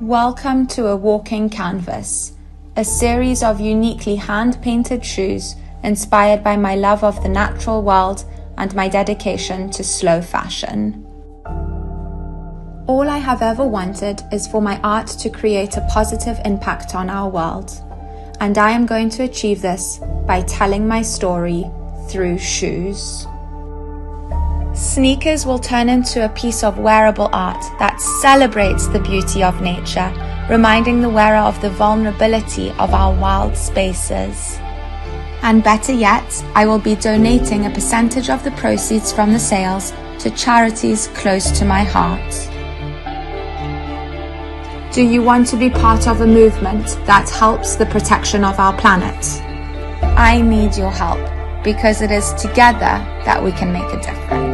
Welcome to a walking canvas, a series of uniquely hand painted shoes inspired by my love of the natural world and my dedication to slow fashion. All I have ever wanted is for my art to create a positive impact on our world, and I am going to achieve this by telling my story through shoes. Sneakers will turn into a piece of wearable art that celebrates the beauty of nature, reminding the wearer of the vulnerability of our wild spaces. And better yet, I will be donating a percentage of the proceeds from the sales to charities close to my heart. Do you want to be part of a movement that helps the protection of our planet? I need your help because it is together that we can make a difference.